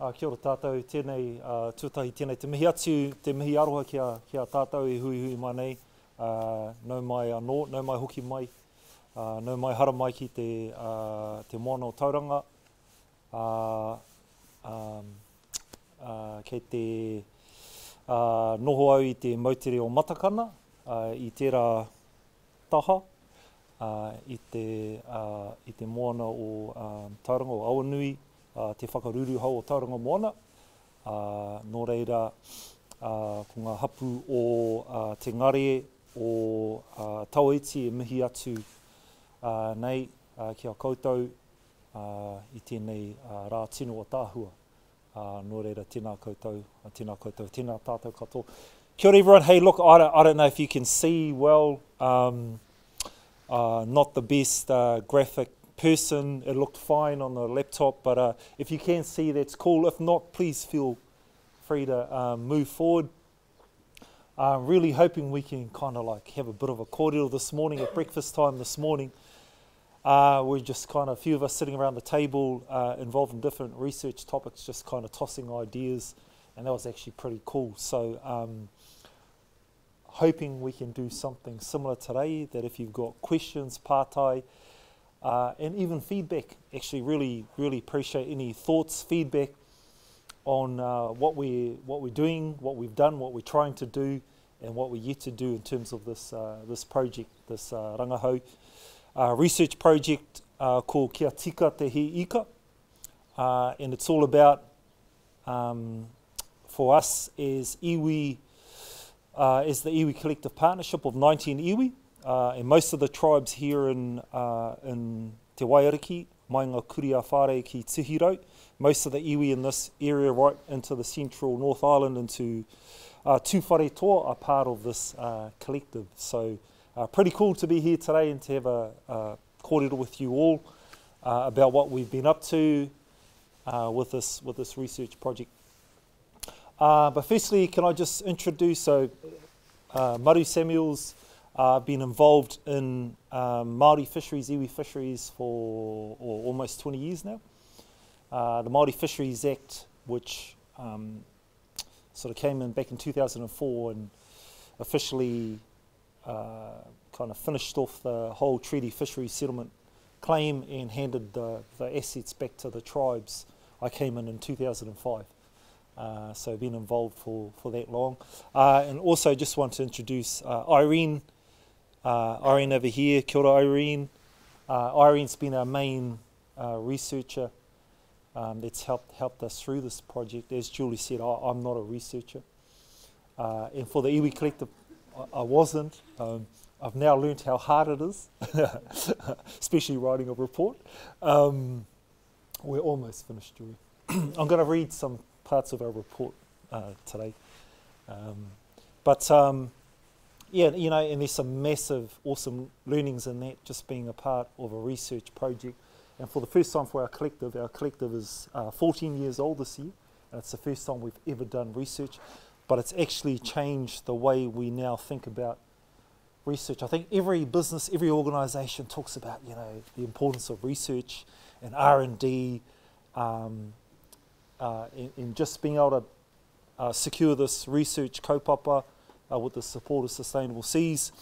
Uh, kia ora tātou, tēnei uh, tūtahi tēnei te mihi atu, te mihi aroha kia, kia tātou i hui hui mai nei. Uh, nau mai anō, nau mai hoki mai, uh, nau mai hara mai ki te, uh, te moana o tauranga. Uh, um, uh, kei te uh, noho au i te mautere o Matakana, uh, i tērā taha, uh, i, te, uh, i te moana o um, tauranga o Awanui, uh, te whakaruru hau o tauranga moana. Uh, nō reira, uh, ko ngā hapu o uh, te ngare o uh, tauiti e mihi atu uh, nei uh, ki a koutou uh, i tēnei uh, rā tino o tāhua. Uh, nō reira, tēnā koutou, tēnā koutou, tēnā tātou katoa. Kia ora everyone. Hey, look, I don't, I don't know if you can see well. Um, uh, not the best uh, graphic person. It looked fine on the laptop, but uh, if you can see, that's cool. If not, please feel free to um, move forward. I'm really hoping we can kind of like have a bit of a cordial this morning at breakfast time this morning. Uh, we're just kind of a few of us sitting around the table uh, involved in different research topics, just kind of tossing ideas, and that was actually pretty cool. So, um, hoping we can do something similar today. That if you've got questions, partai, uh, and even feedback. Actually, really, really appreciate any thoughts, feedback on uh, what we what we're doing, what we've done, what we're trying to do, and what we're yet to do in terms of this uh, this project, this uh, rangahau uh, research project uh, called Kia Tika Te Hi Ika, uh, and it's all about um, for us as iwi. Uh, as the iwi collective partnership of 19 iwi, uh, and most of the tribes here in, uh, in Te Waiariki, mai ngā kuria whare ki Tihirau, most of the iwi in this area right into the central North Island into uh, Tūwhare Toa are part of this uh, collective. So uh, pretty cool to be here today and to have a, uh, kōrero with you all uh, about what we've been up to uh, with, this, with this research project. Uh, but firstly, can I just introduce, so uh, Maru Samuels, uh, been involved in um, Māori fisheries, iwi fisheries for or almost 20 years now. Uh, the Māori Fisheries Act, which um, sort of came in back in 2004 and officially uh, kind of finished off the whole treaty fisheries settlement claim and handed the, the assets back to the tribes. I came in in 2005. Uh, so been involved for, for that long. Uh, and also just want to introduce uh, Irene uh, Irene over here, kia ora Irene. Uh, Irene's been our main uh, researcher um, that's helped, helped us through this project. As Julie said, I, I'm not a researcher. Uh, and for the iwi collective, I, I wasn't. Um, I've now learned how hard it is, especially writing a report. Um, we're almost finished, Julie. I'm going to read some parts of our report uh, today. Um, but um, yeah, you know, and there's some massive, awesome learnings in that, just being a part of a research project. And for the first time for our collective, our collective is uh, 14 years old this year, and it's the first time we've ever done research. But it's actually changed the way we now think about research. I think every business, every organisation talks about, you know, the importance of research and R and D, um, uh, just being able to uh, secure this research kaupapa uh, with the support of Sustainable Seas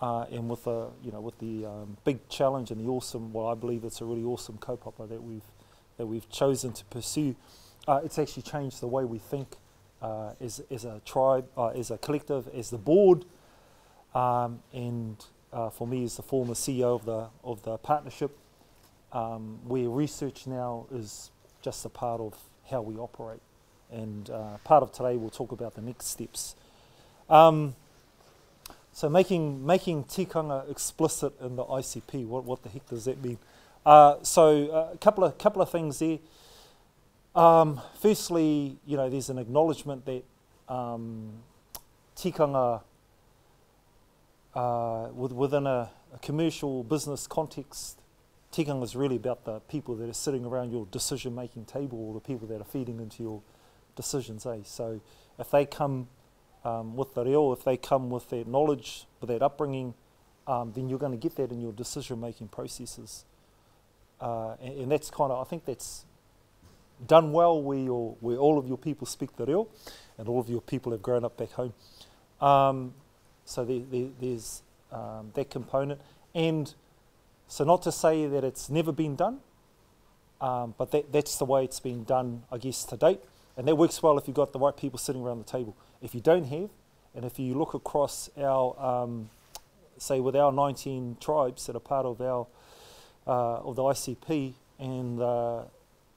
uh, and with the, you know, with the um, big challenge and the awesome, well, I believe it's a really awesome kaupapa that we've, that we've chosen to pursue. Uh, it's actually changed the way we think uh, as, as a tribe, uh, as a collective, as the board, um, and uh, for me as the former CEO of the, of the partnership, um, where research now is just a part of how we operate. And uh, part of today we'll talk about the next steps um, so making making tikanga explicit in the ICP, what, what the heck does that mean? Uh, so a uh, couple of couple of things there. Um, firstly, you know, there's an acknowledgement that um, tikanga uh, with, within a, a, commercial business context, tikanga is really about the people that are sitting around your decision-making table or the people that are feeding into your decisions. Eh? So if they come um, with the reo, if they come with that knowledge, with that upbringing, um, then you're going to get that in your decision making processes. Uh, and, and, that's kind of, I think that's done well where, your, where all of your people speak the reo and all of your people have grown up back home. Um, so there, there, there's um, that component. And so not to say that it's never been done, um, but that, that's the way it's been done, I guess, to date. And that works well if you've got the right people sitting around the table. If you don't have, and if you look across our, um, say, with our 19 tribes that are part of our uh, of the ICP and the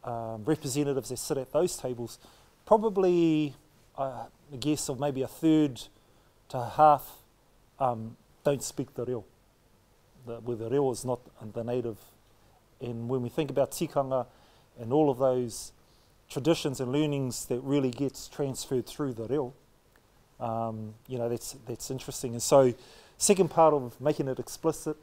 um, representatives that sit at those tables, probably uh, a guess of maybe a third to half um, don't speak the reo. The, where the reo is not the native. And when we think about tikanga and all of those traditions and learnings that really gets transferred through the reo, um, you know, that's, that's interesting. And so, second part of making it explicit,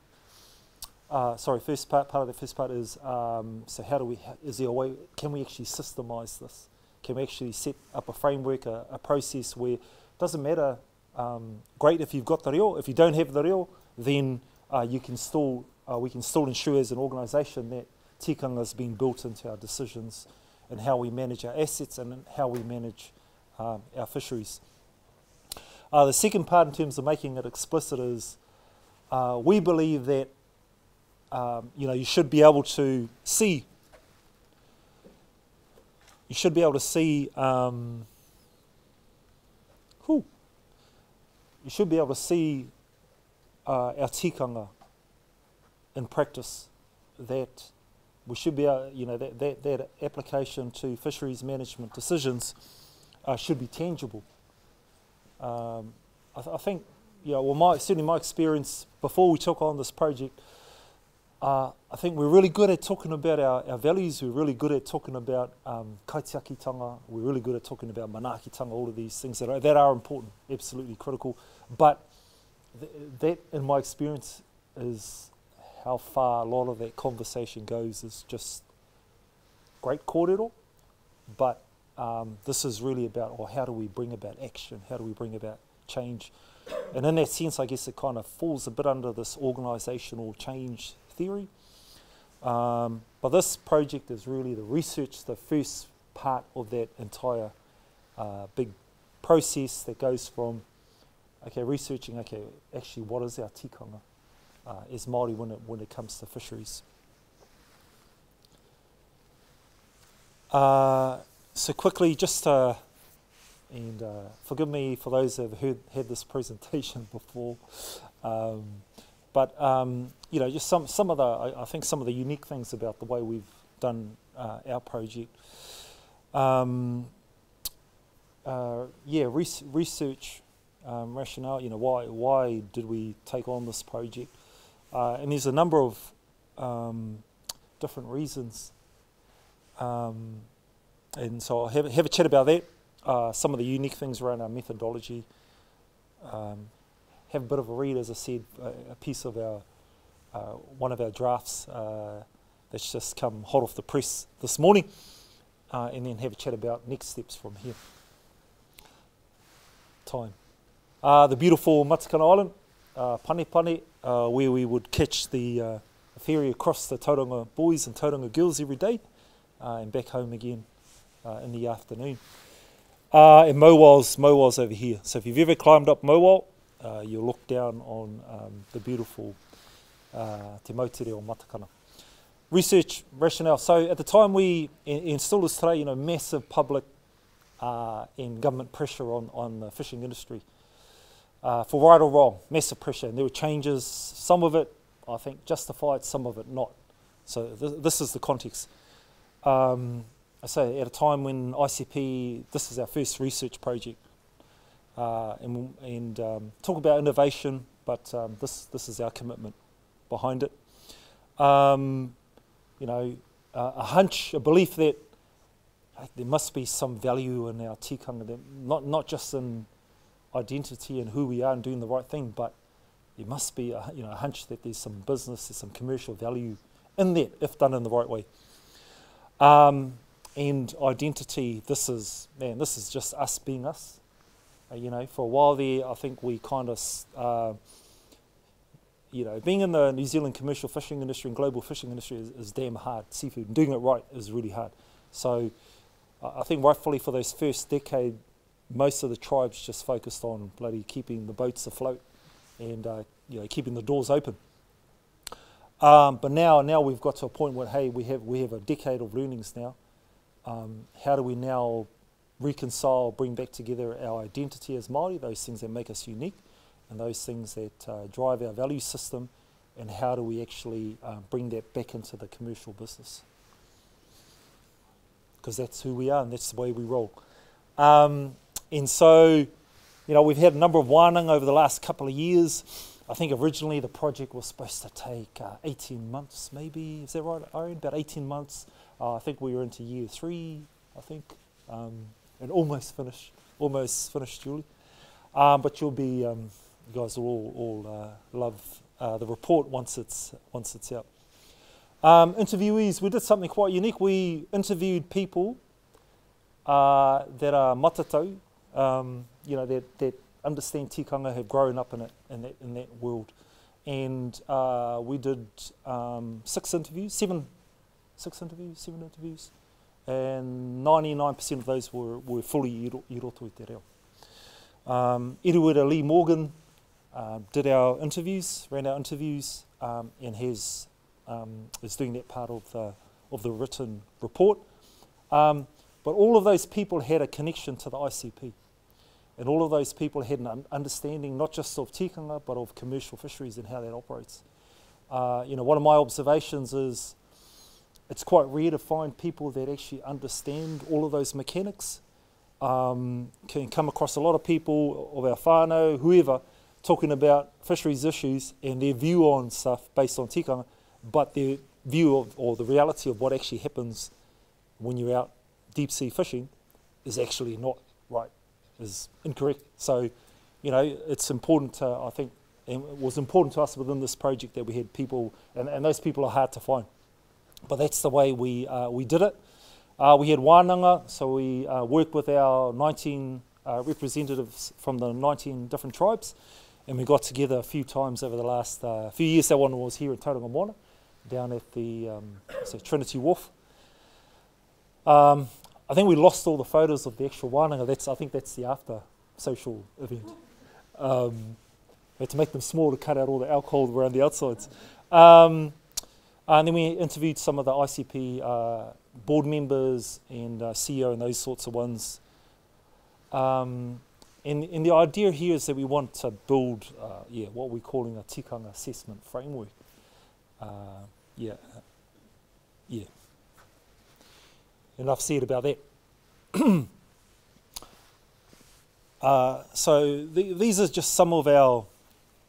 uh, sorry, first part, part of the first part is, um, so how do we, is there a way, can we actually systemize this? Can we actually set up a framework, a, a process where it doesn't matter, um, great if you've got the reo, if you don't have the reo, then uh, you can still, uh, we can still ensure as an organisation that tikanga has been built into our decisions and how we manage our assets and how we manage um, our fisheries. Uh, the second part, in terms of making it explicit, is uh, we believe that um, you know you should be able to see. You should be able to see. Um, you should be able to see uh, our tikanga in practice. That we should be, able, you know, that, that, that application to fisheries management decisions uh, should be tangible. Um, I, th I, think, you know, well, my, certainly my experience before we took on this project, uh, I think we're really good at talking about our, our values, we're really good at talking about um, kaitiakitanga, we're really good at talking about manaakitanga, all of these things that are, that are important, absolutely critical. But th that, in my experience, is how far a lot of that conversation goes is just great kōrero, but um, this is really about, or how do we bring about action? How do we bring about change? And in that sense, I guess it kind of falls a bit under this organisational change theory. Um, but this project is really the research, the first part of that entire uh, big process that goes from, okay, researching, okay, actually what is our tikanga uh, as Māori when it, when it comes to fisheries. Uh, so quickly, just uh, and uh, forgive me for those who have heard, had this presentation before, um, but um, you know, just some some of the I, I, think some of the unique things about the way we've done uh, our project. Um, uh, yeah, res research um, rationale. You know, why why did we take on this project? Uh, and there's a number of um, different reasons. Um, and so I'll have, have a chat about that, uh, some of the unique things around our methodology. Um, have a bit of a read, as I said, a, a piece of our, uh, one of our drafts uh, that's just come hot off the press this morning, uh, and then have a chat about next steps from here. Time. Uh, the beautiful Matakana Island, uh, Panepane, where we would catch the ferry across the Tauranga boys and Tauranga girls every day uh, and back home again uh, in the afternoon. Uh, and Mauao's, Mauao's over here. So if you've ever climbed up Mauao, uh, you'll look down on um, the beautiful uh, Te o Matakana. Research rationale. So at the time we, and still is today, you know, massive public uh, and government pressure on, on the fishing industry. Uh, for right or wrong, massive pressure. And there were changes, some of it, I think, justified, some of it not. So th this is the context. Um, I say at a time when ICP, this is our first research project, uh, and, and um, talk about innovation, but um, this, this is our commitment behind it. Um, you know, uh, a hunch, a belief that there must be some value in our tikanga, not, not just in identity and who we are and doing the right thing, but there must be a, you know, a hunch that there's some business, there's some commercial value in that if done in the right way. Um, and identity, this is, man, this is just us being us. Uh, you know, for a while there, I think we kind of, uh, you know, being in the New Zealand commercial fishing industry and global fishing industry is, is damn hard. Seafood, and doing it right is really hard. So I think rightfully for those first decade, most of the tribes just focused on bloody keeping the boats afloat and uh, you know keeping the doors open. Um, but now, now we've got to a point where hey, we have we have a decade of learnings now. Um, how do we now reconcile, bring back together our identity as Māori, those things that make us unique, and those things that uh, drive our value system, and how do we actually uh, bring that back into the commercial business? Because that's who we are and that's the way we roll. Um, and so, you know, we've had a number of wānanga over the last couple of years. I think originally the project was supposed to take uh, 18 months, maybe. Is that right, Irene? About 18 months. Uh, I think we were into year three, I think. Um, and almost finished, almost finished, Julie. Um, but you'll be, um, you guys will all, all uh, love uh, the report once it's once it's out. Um, interviewees, we did something quite unique. We interviewed people uh, that are matatau, um, you know, that, that understand tikanga, have grown up in it in that, in that world, and uh, we did um, six interviews, seven, six interviews, seven interviews and 99% of those were, were fully i roto i te reo. Um, Iruwera Lee Morgan uh, did our interviews, ran our interviews, um, and has, um, is doing that part of the, of the written report. Um, but all of those people had a connection to the ICP. And all of those people had an understanding not just of tikanga, but of commercial fisheries and how that operates. Uh, you know, one of my observations is it's quite rare to find people that actually understand all of those mechanics. Um, can come across a lot of people of our whānau, whoever, talking about fisheries issues and their view on stuff based on tikanga, but their view of, or the reality of what actually happens when you're out deep sea fishing is actually not right, is incorrect. So, you know, it's important to, I think, and it was important to us within this project that we had people, and, and those people are hard to find. But that's the way we, uh, we did it. Uh, we had wānanga, so we uh, worked with our 19 uh, representatives from the 19 different tribes, and we got together a few times over the last uh, few years. That one was here in Tauranga down at the um, so Trinity Wharf. Um, I think we lost all the photos of the actual wānanga. That's, I think that's the after social event. Um, we had to make them small to cut out all the alcohol around the outsides. Um, and then we interviewed some of the ICP uh, board members and uh, CEO and those sorts of ones. Um, and, and, the idea here is that we want to build, uh, yeah, what we're calling a tikanga assessment framework. Uh, yeah, yeah. Enough said about that. uh, so the, these are just some of our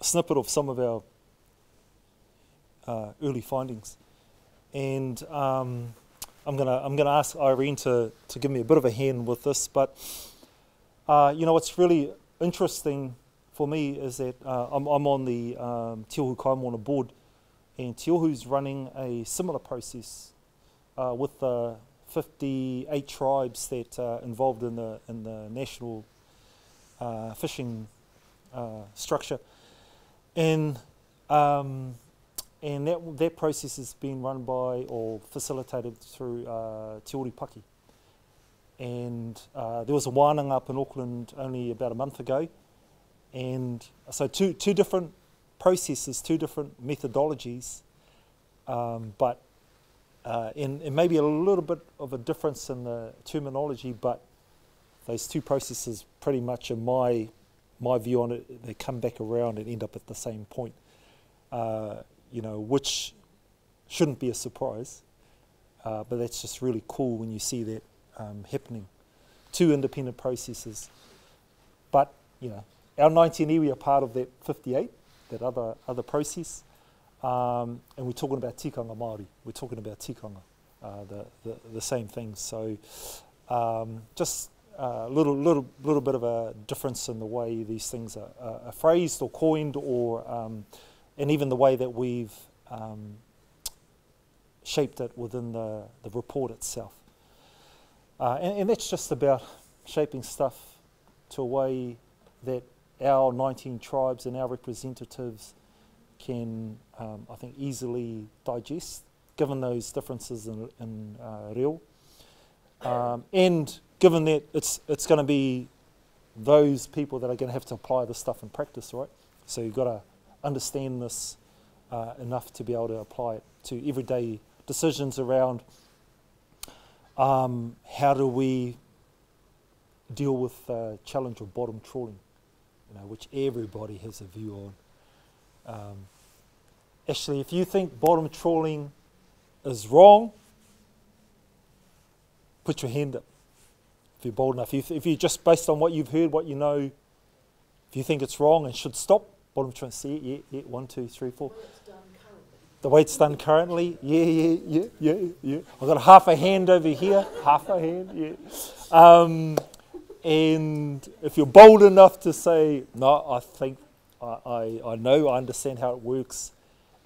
snippet of some of our uh, early findings. And um, I'm gonna I'm gonna ask Irene to, to give me a bit of a hand with this. But uh, you know what's really interesting for me is that uh, I'm, I'm on the um, Te Ohu board, and Te Ohu's running a similar process uh, with the 58 tribes that are involved in the in the national uh, fishing uh, structure, and um, and that, that process has been run by or facilitated through uh, Te Ori Paki. And uh, there was a wānanga up in Auckland only about a month ago. And so two, two different processes, two different methodologies, um, but uh, and, and maybe a little bit of a difference in the terminology, but those two processes pretty much in my, my view on it, they come back around and end up at the same point. Uh, you know, which shouldn't be a surprise, uh, but that's just really cool when you see that um, happening. Two independent processes, but you know, our 19 iwi are part of that 58, that other other process, um, and we're talking about tikanga Māori. We're talking about tikanga, uh, the, the the same things. So, um, just a uh, little little little bit of a difference in the way these things are, are phrased or coined or um, and even the way that we've um, shaped it within the, the report itself. Uh, and, and, that's just about shaping stuff to a way that our 19 tribes and our representatives can, um, I think, easily digest, given those differences in, in uh. Um, and given that it's, it's going to be those people that are going to have to apply this stuff in practice, right? So you've got to understand this uh, enough to be able to apply it to everyday decisions around um, how do we deal with the challenge of bottom trawling, you know, which everybody has a view on. Um, actually, if you think bottom trawling is wrong, put your hand up. If you're bold enough, if, if you just based on what you've heard, what you know, if you think it's wrong and should stop, bottom trawling, see yeah, yeah, one, two, three, four. The way it's done currently, yeah, yeah, yeah, yeah, yeah. I've got half a hand over here, half a hand, yeah. Um, and if you're bold enough to say, no, I think I, I, I know, I understand how it works,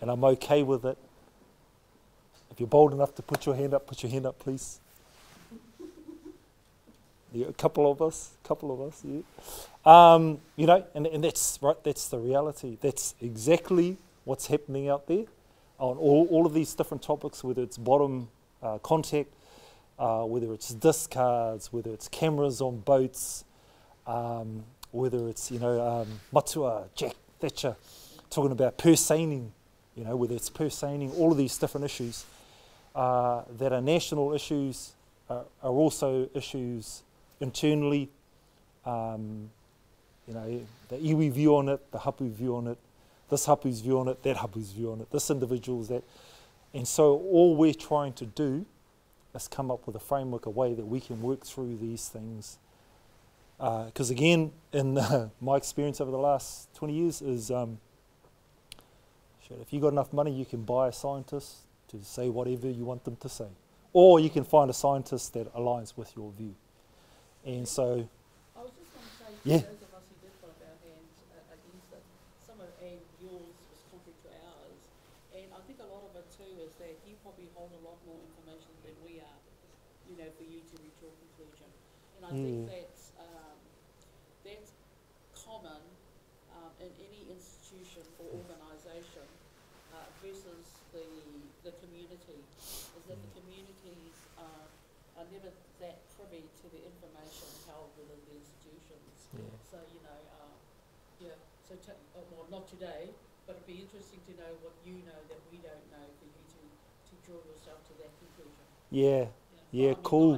and I'm okay with it. If you're bold enough to put your hand up, put your hand up, please. Yeah, a couple of us, a couple of us, yeah. Um, you know, and, and that's right, that's the reality. That's exactly what's happening out there on all, all of these different topics, whether it's bottom uh, contact, uh, whether it's discards, whether it's cameras on boats, um, whether it's, you know, um, Matua, Jack Thatcher, talking about purse seining, you know, whether it's purse seining, all of these different issues uh, that are national issues uh, are also issues internally. Um, you know, the iwi view on it, the hapu view on it, this hapu's view on it, that hapu's view on it, this individual's that. And so all we're trying to do is come up with a framework, a way that we can work through these things. Because uh, again, in uh, my experience over the last 20 years is, um, shit, if you've got enough money, you can buy a scientist to say whatever you want them to say. Or you can find a scientist that aligns with your view. And so, yeah. I mm. think that's um, that's common um, in any institution or organisation uh, versus the the community. Is that the communities are, are never that privy to the information held within the institutions. Yeah. So you know, uh, yeah. So t- uh, well, not today, but it'd be interesting to know what you know that we don't know for you to to draw yourself to that conclusion. Yeah. Yeah. yeah cool.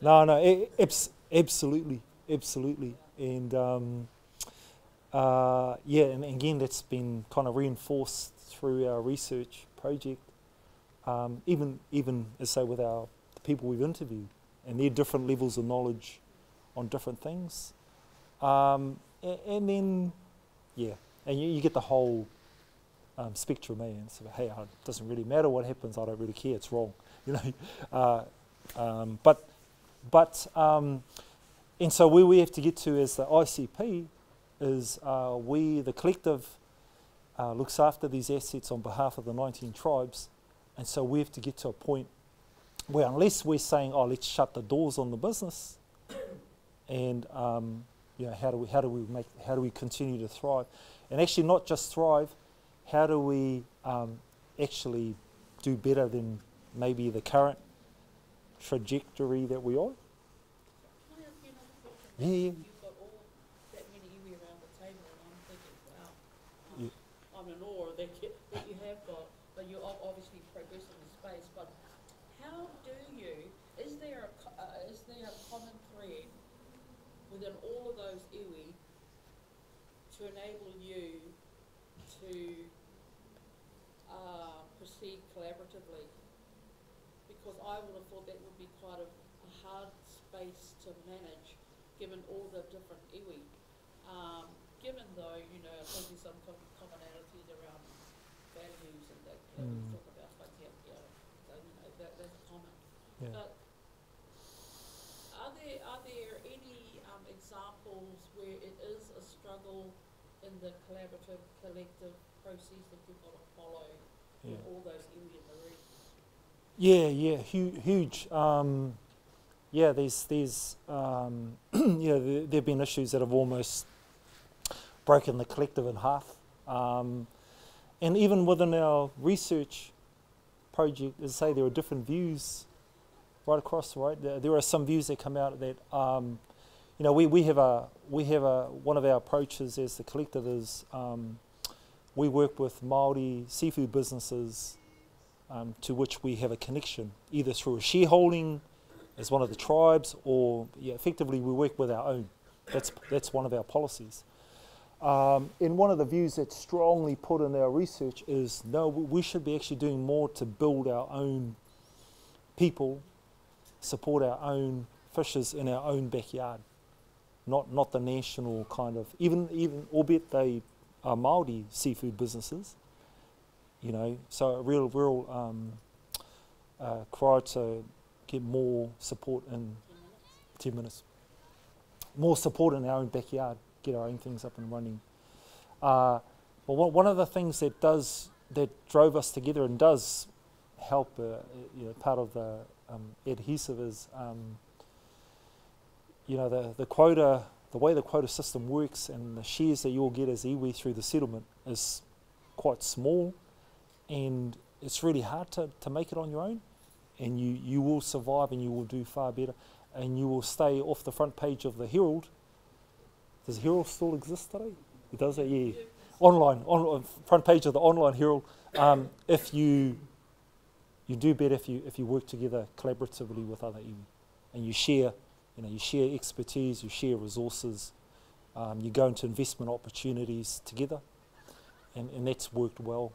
No, no, abs- absolutely, absolutely, and um, uh, yeah, and again, that's been kind of reinforced through our research project. Um, even, even as say with our the people we've interviewed, and their different levels of knowledge on different things, um, and, and, then yeah, and you, you get the whole um, spectrum, eh? And so, hey, it doesn't really matter what happens. I don't really care. It's wrong, you know. Uh, um, but but, um, and so where we have to get to as the ICP is uh, we, the collective, uh, looks after these assets on behalf of the 19 tribes. And so we have to get to a point where unless we're saying, oh, let's shut the doors on the business, and um, you know, how do we how do we make how do we continue to thrive, and actually not just thrive, how do we um, actually do better than maybe the current trajectory that we are. Yeah, yeah. You've got all that many iwi around the table, and I'm thinking, wow, yeah. I'm in awe that you, that you have got, but you're obviously progressing in space. But how do you? Is there a uh, is there a common thread within all of those iwi to enable you to uh, proceed collaboratively? Because I would have thought that would be quite a, a hard space to manage given all the different iwi. Um, given though, you know, probably some com- commonalities around values and that, know, mm. talk about like, yeah, yeah, so, you know, that, that's common. Yeah. But are there, are there any um, examples where it is a struggle in the collaborative, collective process that you've got to follow yeah. with all those iwi in the room? Yeah, yeah, hu- huge. Um, yeah, there's there's um, yeah there, have been issues that have almost broken the collective in half, um, and even within our research project, as I say, there are different views right across, right? There, there are some views that come out that, um, you know, we, we have a we have a one of our approaches as the collective is um, we work with Maori seafood businesses um, to which we have a connection, either through a shareholding as one of the tribes, or yeah, effectively we work with our own. That's that's one of our policies. Um, and one of the views that's strongly put in our research is no, we should be actually doing more to build our own people, support our own fishers in our own backyard, not not the national kind of even even albeit they are Maori seafood businesses, you know. So a real real um, uh, cry to get more support in ten minutes, more support in our own backyard get our own things up and running. Uh, but one, one of the things that does that drove us together and does help, uh, you know, part of the um, adhesive is, um, you know, the, the quota, the way the quota system works and the shares that you'll get as iwi through the settlement is quite small and it's really hard to, to make it on your own and you, you will survive and you will do far better and you will stay off the front page of the Herald does Herald still exist today? It does, yeah. Online, on, front page of the online Herald. Um, if you you do better if you if you work together collaboratively with other iwi, and you share, you know, you share expertise, you share resources, um, you go into investment opportunities together, and, and that's worked well.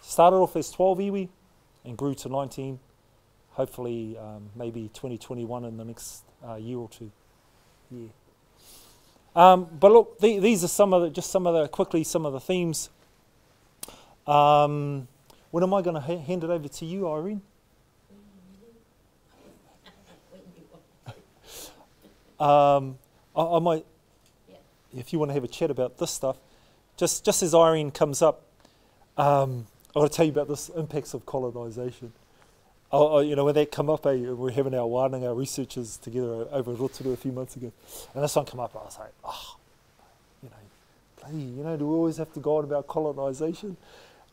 Started off as 12 iwi, and grew to 19. Hopefully, um, maybe 2021 in the next uh, year or two. Yeah. Um, but look, the, these are some of the, just some of the, quickly, some of the themes. Um, when am I going to ha- hand it over to you, Irene? um, I, I, might, if you want to have a chat about this stuff, just, just as Irene comes up, um, I want to tell you about this impacts of colonisation oh, you know, when they come up, eh, we were having our our researchers together over at Rotorua a few months ago, and this one come up, I was like, oh, you know, bloody, you know, do we always have to go on about colonisation?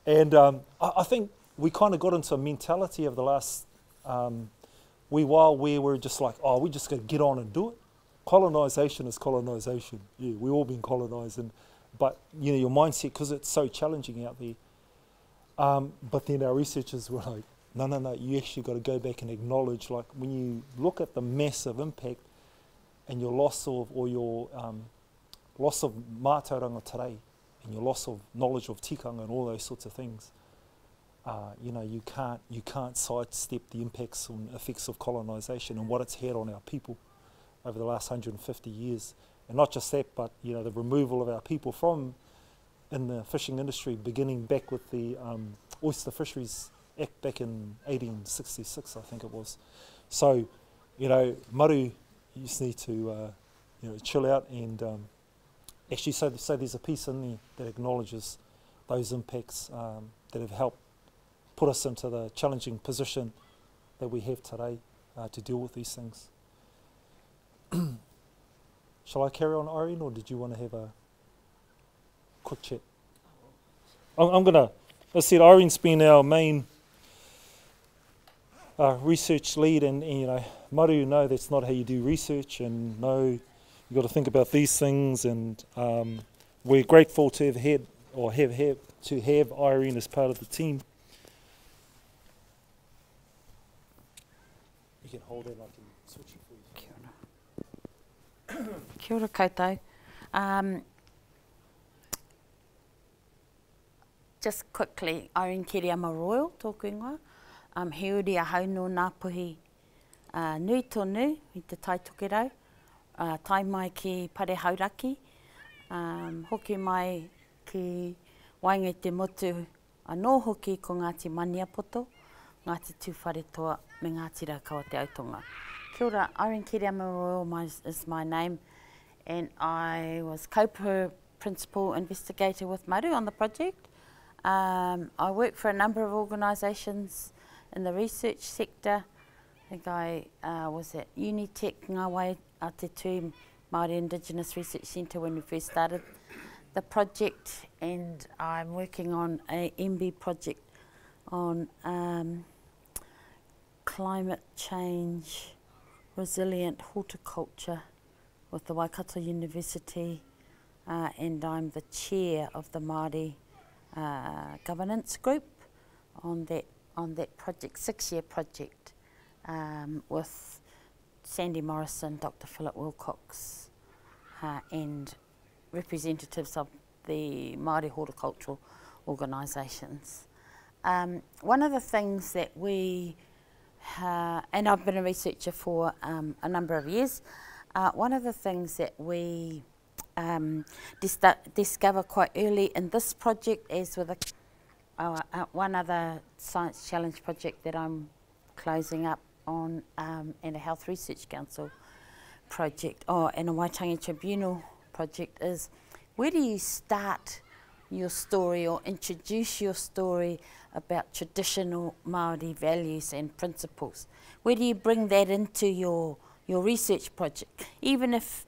And um, I, I, think we kind of got into a mentality of the last um, wee while where we're just like, oh, we're just going to get on and do it. Colonisation is colonisation. Yeah, we've all been colonised, and but you know, your mindset because it's so challenging out there. Um, but then our researchers were like, no, no, no, you actually got to go back and acknowledge, like when you look at the massive impact and your loss of, or your um, loss of mātauranga today, and your loss of knowledge of tikanga and all those sorts of things, uh, you know, you can't, you can't sidestep the impacts and effects of colonisation and what it's had on our people over the last 150 years. And not just that, but, you know, the removal of our people from in the fishing industry, beginning back with the um, oyster fisheries Act back in 1866, I think it was. So, you know, Maru, you just need to, uh, you know, chill out and um, actually so, so there's a piece in there that acknowledges those impacts um, that have helped put us into the challenging position that we have today uh, to deal with these things. Shall I carry on, Irene, or did you want to have a quick? I'm, I'm going to, as I said, Irene's been our main uh, research lead, and, and, you know, Maru, no, that's not how you do research, and no, you've got to think about these things, and um, we're grateful to have had or have, have to have Irene as part of the team. You can hold it, I can switch it for you. Kia ora. Kia ora koutou. Um, just quickly, Irene Kiriama Royal, tōku ingoa um, he uri a hau no nā puhi uh, nui tonu i te tai tokerau. uh, tai mai ki pare hauraki, um, hoki mai ki wainga te motu anō hoki ko Ngāti Maniapoto, Ngāti Tūwhare Toa me Ngāti Raukawa Te Autonga. Kia ora, Irene Kiriama Royal my, is my name, and I was co-principal investigator with Maru on the project. Um, I work for a number of organisations in the research sector. I think I uh, was at Unitec Ngāwai Aotearoa Māori Indigenous Research Centre when we first started the project and I'm working on a MB project on um, climate change, resilient horticulture with the Waikato University, uh, and I'm the chair of the Māori uh, governance group on that on that project, six-year project, um, with Sandy Morrison, Dr. Philip Wilcox, uh, and representatives of the Māori horticultural organisations. Um, one of the things that we, uh, and I've been a researcher for um, a number of years, uh, one of the things that we um, dis discover quite early in this project, as with a, uh, uh, one other science challenge project that I'm closing up on, um, and a Health Research Council project, oh, and a Waitangi Tribunal project, is where do you start your story or introduce your story about traditional Māori values and principles? Where do you bring that into your, your research project? Even if,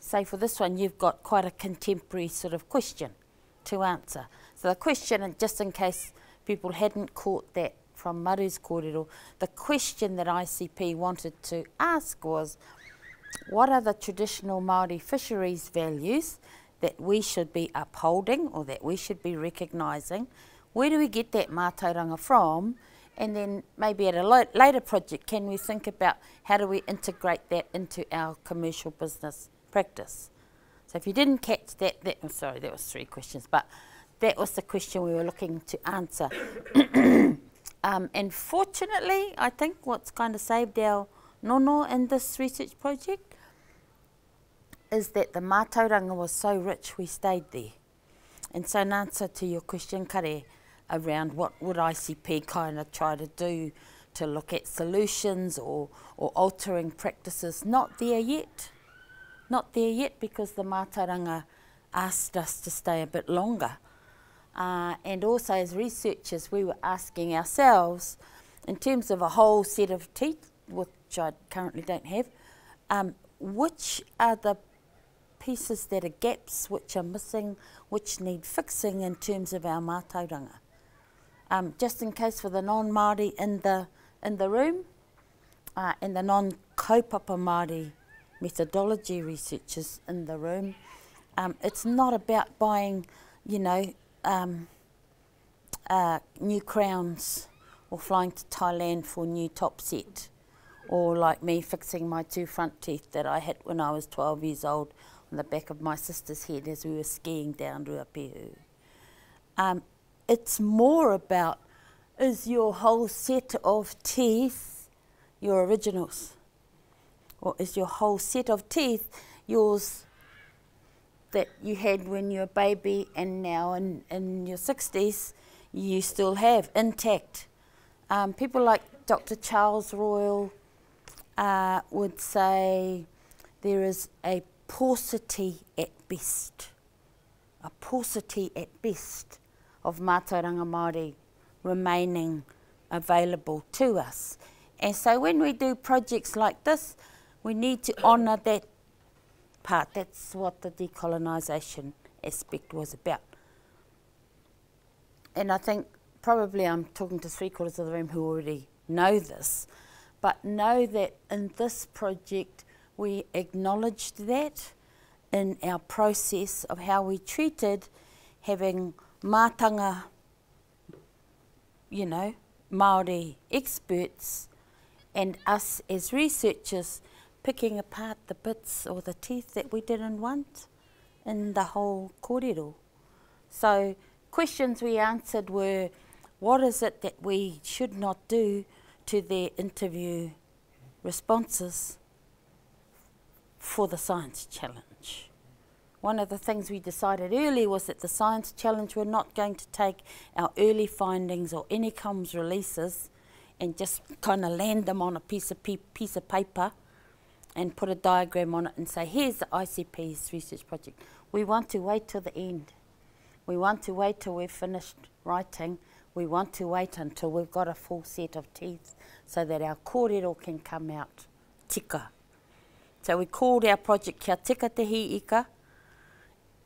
say for this one, you've got quite a contemporary sort of question to answer. So the question, and just in case people hadn't caught that from Maru's kōrero, the question that ICP wanted to ask was, what are the traditional Māori fisheries values that we should be upholding or that we should be recognising. Where do we get that mātauranga from? And then maybe at a later project, can we think about how do we integrate that into our commercial business practice? So if you didn't catch that, that oh, sorry, that was three questions, but that was the question we were looking to answer. um, and fortunately, I think what's kind of saved our nono in this research project is that the mātauranga was so rich we stayed there. And so in answer to your question, Kare, around what would ICP kind of try to do to look at solutions or, or altering practices, not there yet. Not there yet because the mātauranga asked us to stay a bit longer. Uh, and also as researchers, we were asking ourselves, in terms of a whole set of teeth, which I currently don't have, um, which are the pieces that are gaps which are missing, which need fixing in terms of our mātauranga. Um, just in case for the non-Māori in the, in the room, uh, and the non-kaupapa Māori methodology researchers in the room, um, it's not about buying, you know, um, uh, new crowns or flying to Thailand for a new top set or like me fixing my two front teeth that I had when I was 12 years old on the back of my sister's head as we were skiing down Ruapehu. Um, it's more about is your whole set of teeth your originals? Or is your whole set of teeth yours that you had when you were a baby and now in, in your 60s you still have intact? Um, people like Dr. Charles Royal uh, would say there is a paucity at best, a paucity at best of mātauranga Māori remaining available to us. And so when we do projects like this, we need to honour that part. That's what the decolonisation aspect was about. And I think probably I'm talking to three quarters of the room who already know this, but know that in this project we acknowledged that in our process of how we treated having mātanga, you know, Māori experts and us as researchers picking apart the bits or the teeth that we didn't want in the whole kōrero. So questions we answered were, what is it that we should not do to their interview responses? for the science challenge. One of the things we decided early was that the science challenge we're not going to take our early findings or any comms releases and just kind of land them on a piece of, piece of paper and put a diagram on it and say, here's the ICP's research project. We want to wait till the end. We want to wait till we've finished writing. We want to wait until we've got a full set of teeth so that our kōrero can come out tika. So we called our project Kia Tika Te Ika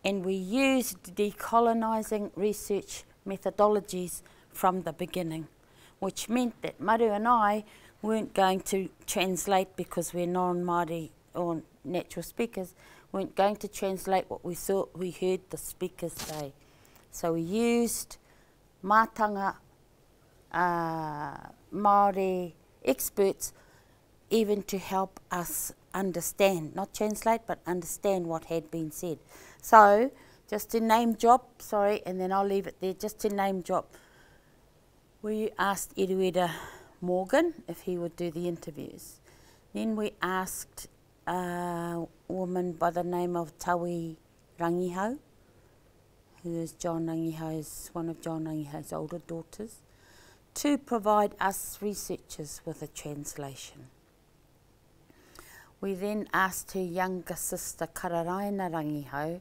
and we used decolonising research methodologies from the beginning. which meant that Maru and I weren't going to translate because we're non-Māori or natural speakers, weren't going to translate what we thought we heard the speakers say. So we used mātanga uh, Māori experts even to help us understand, not translate, but understand what had been said. So, just to name drop, sorry, and then I'll leave it there, just to name drop, we asked Iruida Morgan if he would do the interviews. Then we asked a woman by the name of Tawi Rangihau, who is John Rangihau's, one of John Rangihau's older daughters, to provide us researchers with a translation. We then asked her younger sister Kararaina Rangihau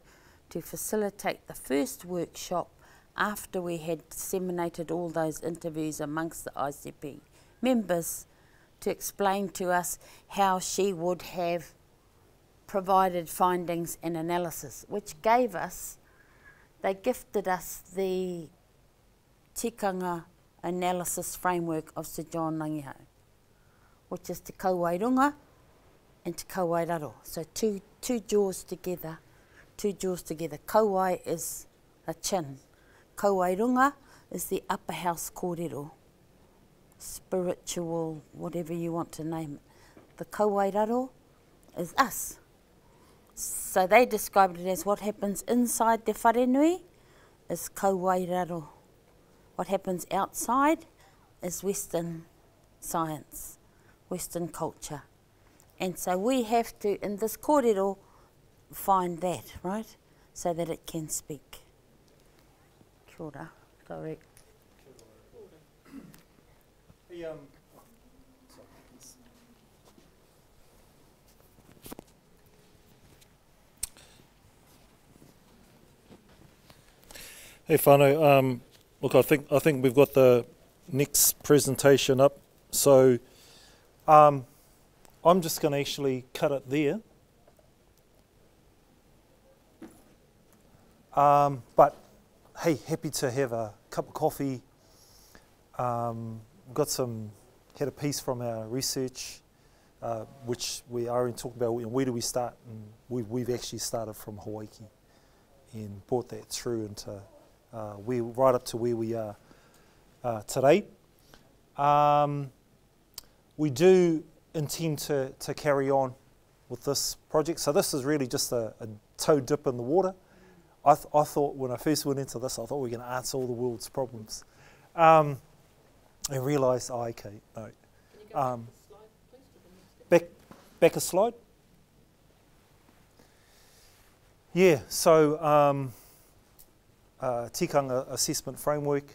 to facilitate the first workshop after we had disseminated all those interviews amongst the ICP members to explain to us how she would have provided findings and analysis, which gave us, they gifted us the tikanga analysis framework of Sir John Rangihau, which is Te Kauairunga and Te Kauairaro. So two, two jaws together, two jaws together. Kauai is a chin. Kauairunga is the upper house kōrero, spiritual, whatever you want to name it. The kawairaro is us. So they described it as what happens inside the wharenui is kawairaro. What happens outside is Western science, Western culture. And so we have to, in this kōrero, find that, right? So that it can speak. Kia ora. Correct. Um, Hey whānau, um, look, I think I think we've got the next presentation up. So um, I'm just going to actually cut it there. Um, but hey, happy to have a cup of coffee. Um, got some had a piece from our research, uh, which we are in about. And where do we start? And we've, we've actually started from Hawaiki and brought that through into uh, we right up to where we are uh, today. Um, we do intend to, to carry on with this project. So this is really just a, a toe dip in the water. I, th- I, thought when I first went into this, I thought we were going to answer all the world's problems. Um, and realised, oh, okay, no. Um, back, back a slide. Yeah, so um, uh, tikanga assessment framework.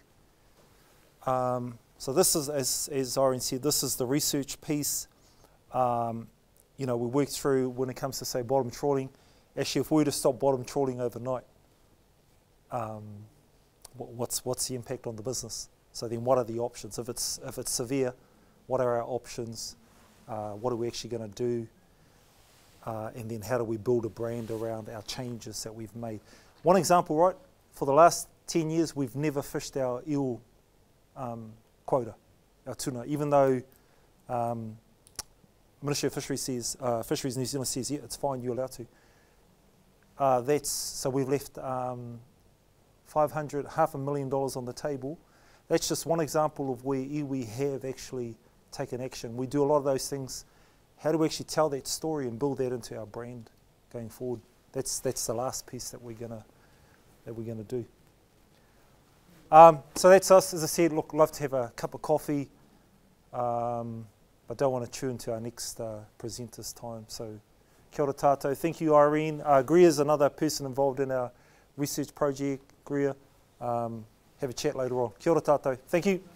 Um, so this is, as, as Irene said, this is the research piece. Um, you know, we work through when it comes to say bottom trawling. Actually, if we were to stop bottom trawling overnight, um, what's what's the impact on the business? So then, what are the options? If it's if it's severe, what are our options? Uh, what are we actually going to do? Uh, and then, how do we build a brand around our changes that we've made? One example, right? for the last 10 years, we've never fished our eel um, quota, our tuna, even though um, Ministry of Fisheries says, uh, Fisheries New Zealand says, yeah, it's fine, you're allowed to. Uh, that's, so we've left um, 500, half a million dollars on the table. That's just one example of where iwi have actually taken action. We do a lot of those things. How do we actually tell that story and build that into our brand going forward? That's, that's the last piece that we're going to that we're to do. Um, so that's us. As I said, look, love to have a cup of coffee, um, but don't want to tune to our next uh, presenter's time. So, kia ora tātou. Thank you, Irene. Uh, Greer is another person involved in our research project. Greer, um, have a chat later on. Kia ora tātou. Thank you.